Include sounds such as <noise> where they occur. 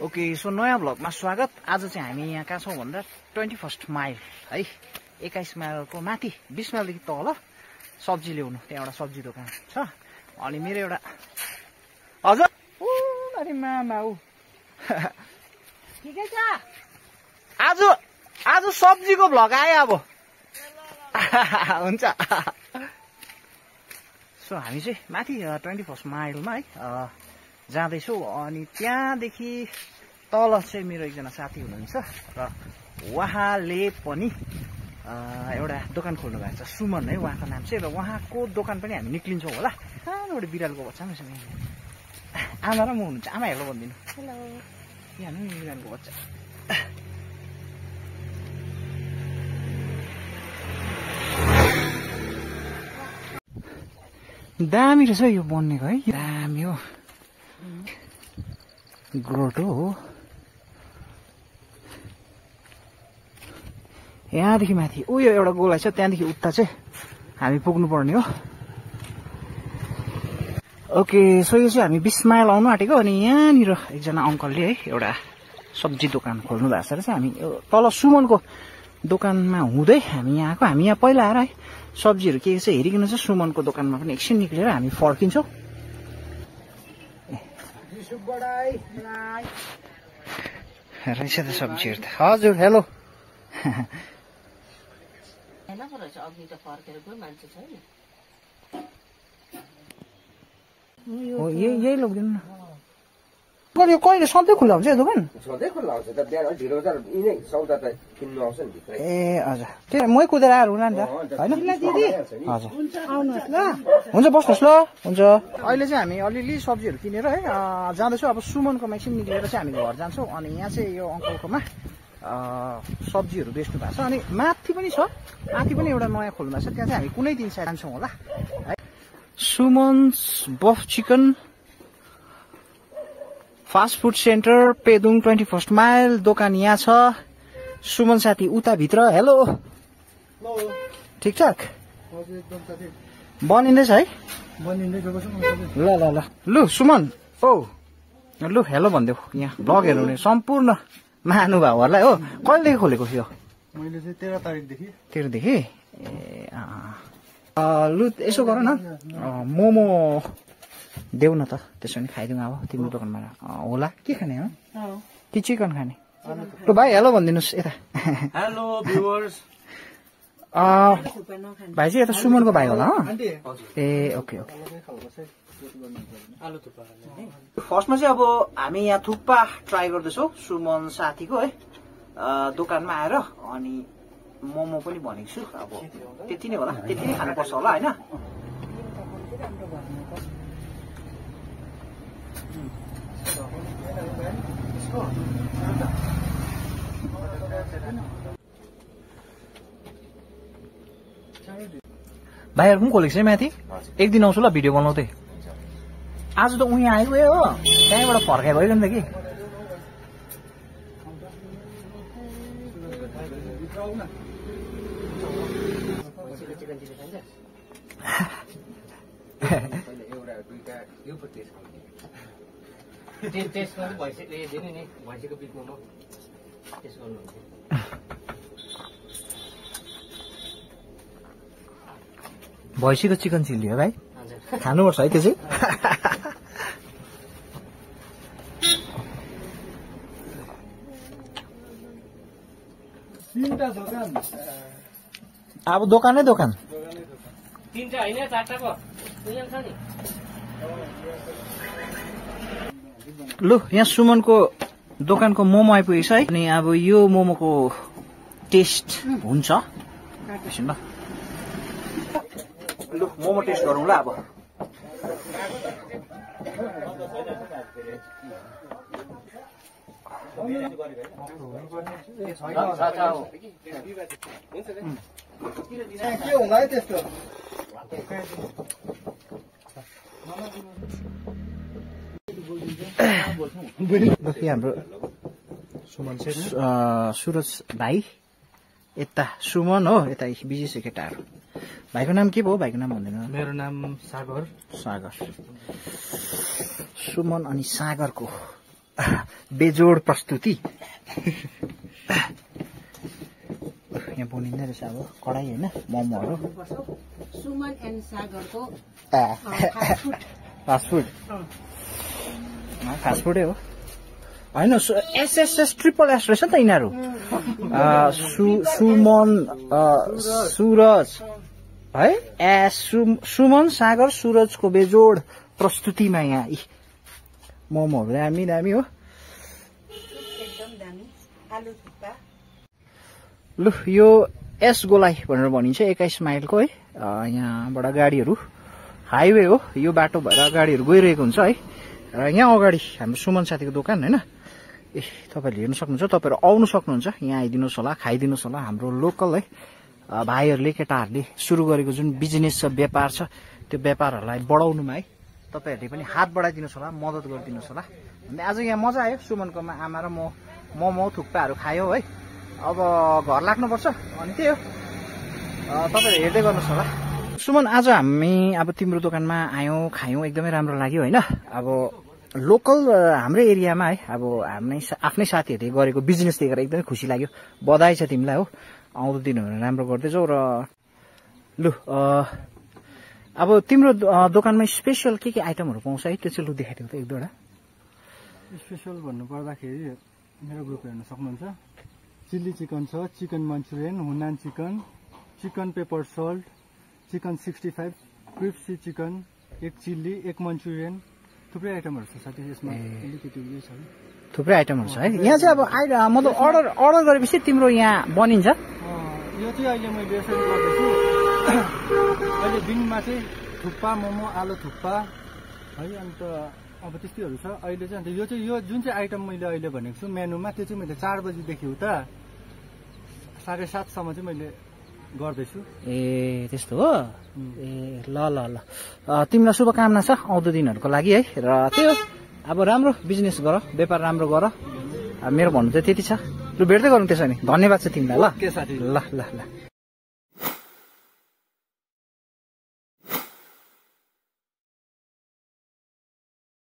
Okay so नयाँ भ्लगमा स्वागत। आज चाहिँ हामी यहाँ कहाँ छौँ भन्दा ट्वेन्टी फर्स्ट माइल है। एक्काइस माइलको माथि बिस माइलदेखि तल सब्जी ल्याउनु त्यहाँ एउटा सब्जी दोकान छ। अनि मेरो एउटा हजुर? अरे मामा ऊ। <laughs> ठिकै छ? आज आज सब्जीको भ्लग आयो अब। <laughs> हुन्छ। सो हामी चाहिँ माथि ट्वेन्टी फर्स्ट माइलमा है जाँदैछौँ अनि त्यहाँदेखि तल चाहिँ मेरो एकजना साथी हुनुहुन्छ र उहाँले पनि एउटा दोकान खोल्नु भएको छ सुमन है उहाँको नाम चाहिँ। र उहाँको दोकान पनि हामी निक्लिन्छौँ होला। सानोबाट बिरालोको बच्चा पनि छ। आमा र म हुनुहुन्छ। आमा हेर्नु भनिदिनु। हेलो। यहाँ नि बिरालोको बच्चा दामी रहेछ यो बनिएको है। दामी हो। ग्रोटो हो। यहाँदेखि माथि ऊ यो एउटा गोलाइ छ त्यहाँदेखि उता चाहिँ हामी पुग्नुपर्ने हो। ओके सो यो चाहिँ हामी बिस माइल आउनु आँटेको अनि यहाँनिर एकजना अङ्कलले है एउटा सब्जी दोकान खोल्नु भएको छ र चाहिँ हामी तल सुमनको दोकानमा हुँदै हामी यहाँ आएको हामी यहाँ पहिला आएर है सब्जीहरू के के छ हेरिकन चाहिँ सुमनको दोकानमा पनि एकछिन निक्लेर हामी फर्किन्छौँ। रहेछ त सब्जीहरू त हजुर हेलो हेर्न पो रहेछ अघि त फर्केर कोही मान्छे छैन हो यही यही लगिदिनु न यो कहिले सधैँ खुल्ला हुन्छ यो दोकान सधैँ खुल्ला हुन्छ त बिहान अलिक ढिलो गर्दा यिनै सौदा त किन्नु आउँछ नि भित्रै ए हजुर त्यो मै कुदेर आएर हुला नि त होइन हजुर आउनुहोस् ल हुन्छ बस्नुहोस् ल हुन्छ अहिले चाहिँ हामी अलिअलि सब्जीहरू किनेर है जाँदैछौँ अब सुमनको एकछिन निक्लेर चाहिँ हामी घर जान्छौँ अनि यहाँ चाहिँ यो अङ्कलकोमा अँ, सब्जीहरू बेच्नु भएको छ अनि माथि पनि छ माथि पनि एउटा नयाँ खोल्नु भएको छ त्यहाँ चाहिँ हामी कुनै दिन चाहिँ जान्छौँ होला है Suman's buff chicken fast food centre Pedong twenty first mile दोकान यहाँ छ। सुमन साथी उताभित्र हेलो ठिकठाक? बनिँदैछ है? ल ल ल। लु सुमन। ओ लु हेलो भनिदेऊ। यहाँ ब्लग हेर्नु सम्पूर्ण महानुभावहरूलाई हो। कहिलेदेखि खोलेको थियो मैले चाहिँ तेह्र तारिकदेखि तेह्रदेखि ए लु यसो गर न। मोमो। देऊ न त त्यसो भने खाइदिउँ अब तिम्रो दोकानमा होला। के खाने हो? कि चिकन खाने। लु भाइ हेलो भनिदिनुहोस् यता। हेलो भाइ चाहिँ यता सुमनको भाइ होला हो ए ओके ओके। फर्स्टमा चाहिँ अब हामी यहाँ थुक्पा ट्राई गर्दैछौँ सुमन साथीको है। दोकानमा आएर अनि मोमो पनि भनेको छु। अब त्यति नै होला त्यति नै खानुपर्छ होला होइन? भाइहरू पनि खोलेको छ है माथि? एक दिन आउँछु ल भिडियो बनाउँदै। आज त उहीँ आइगयो हो। त्यहीँबाट फर्काइ भयो नि त कि। <laughs> एउटा यो टेस्ट गर्नु टेस्ट गर्नु भइसक्यो। ए दिनु नि भैँसीको बिचमा म टेस्ट गर्नुहुन्छ भैँसीको चिकन चिल्ली हो भाइ। हजुर। खानुपर्छ है त्यो चाहिँ अब दोकानै दोकान। तिनवटा होइन चारवटा पो। दुईजना छ नि। लु यहाँ सुमनको दोकानको मोमो आइपुगेको छ है। अनि अब यो मोमोको टेस्ट हुन्छ। एकछिन ल। मोमो टेस्ट गरौँ ल अब। के होला है त्यस्तो? यहाँ हाम्रो अ, सुरज भाइ यता सुमन हो यता बिजी छ केटाहरू भाइको नाम के भयो? भाइको नाम भन्दैन। मेरो नाम सागर। सागर। सुमन अनि सागरको बेजोड प्रस्तुति। यहाँ बनिँदै रहेछ अब कडाई होइन मोमोहरू। सुमन एन्ड फास्टफुड हो। होइन एसएसएस ट्रिपल एस रहेछ नि त यिनीहरू। सुमन अँ, सुरज। है? ए सु- सुमन सागर सुरजको बेजोड प्रस्तुतिमा यहाँ। यी मोमोहरू दामी दामी हो। लु यो एस गोलाइ भनेर भनिन्छ एक्काइस माइलको है। यहाँबाट गाडीहरू हाइवे हो। यो बाटो भएर गाडीहरू गइरहेको हुन्छ है। यहाँ अगाडि हाम्रो सुमन साथीको दोकान होइन? ए तपाईँहरूले हेर्नु सक्नुहुन्छ तपाईँहरू आउनु सक्नुहुन्छ। यहाँ आइदिनुहोस् होला खाइदिनुहोस् होला। हाम्रो लोकल है भाइहरूले केटाहरूले सुरु गरेको जुन बिजनेस छ व्यापार छ त्यो व्यापारहरूलाई बढाउनुमा है तपाईँहरूले पनि हात बढाइदिनुहोस् होला मद्दत गरिदिनुहोस् होला। अनि आज यहाँ मजा आयो सुमनकोमा आमा र म मोमो थुक्पाहरू खायो है। अब घर लाग्नुपर्छ अनि त्यही हो। तपाईँहरू हेर्दै गर्नुहोस् होला। सुमन आज हामी अब तिम्रो दोकानमा आयौँ खायौँ एकदमै राम्रो लाग्यो होइन? अब लोकल हाम्रै एरियामा है अब हाम्रै सा- आफ्नै साथीहरूले गरेको बिजनेस देखेर एकदमै खुसी लाग्यो। बधाई छ तिमीलाई हो। आउँदो दिनहरू राम्रो गर्दैछौ र लु अब तिम्रो दोकानमा स्पेसल के के आइटमहरू पाउँछ है? त्यो चाहिँ लु देखाइदियो त एक दुईवटा। स्पेसल भन्नुपर्दाखेरि मेरो ग्रुप हेर्न सक्नुहुन्छ। चिल्ली चिकन छ chicken Manchurian Hunan chicken chicken pepper salt chicken sixty five crispy chicken एक चिल्ली एक मन्चुरियन थुप्रै आइटमहरू छ साथी यसमा अलिकति उयो छ। थुप्रै आइटमहरू छ है। यहाँ चाहिँ अब आइ मतलब अर्डर अर्डर गरेपछि तिम्रो यहाँ बनिन्छ। यो चाहिँ अहिले मैले यसरी गर्दैछु। अहिले दिनमा चाहिँ थुक्पा मोमो आलु थुक्पा है अन्त अब त्यस्तैहरू छ। अहिले चाहिँ अन्त यो चाहिँ यो जुन चाहिँ आइटम मैले अहिले भनेको छु मेनुमा त्यो चाहिँ मैले चार बजीदेखि उता साढे सातसम्म चाहिँ मैले गर्दैछु। ए त्यस्तो हो? ए ल ल ल। तिमीलाई शुभकामना छ आउँदो दिनहरूको लागि है? र त्यही हो। अब राम्रो बिजनेस गर व्यापार राम्रो गर। मेरो भन्नु चाहिँ त्यति छ। लु भेट्दै गरौँ त्यसो भने। धन्यवाद छ तिमीलाई ल। ल ल ल।